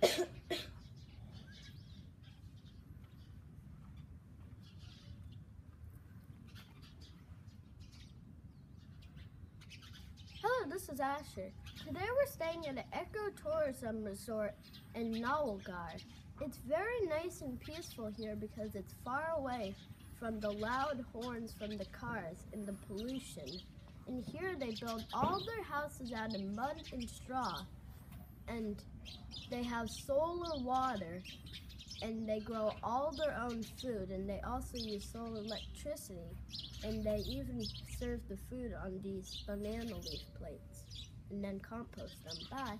Hello, this is Asher. Today we're staying at an ecotourism resort in Nawalgarh. It's very nice and peaceful here because it's far away from the loud horns from the cars and the pollution. And here they build all their houses out of mud and straw. And they have solar water and they grow all their own food and they also use solar electricity and they even serve the food on these banana leaf plates and then compost them. Bye.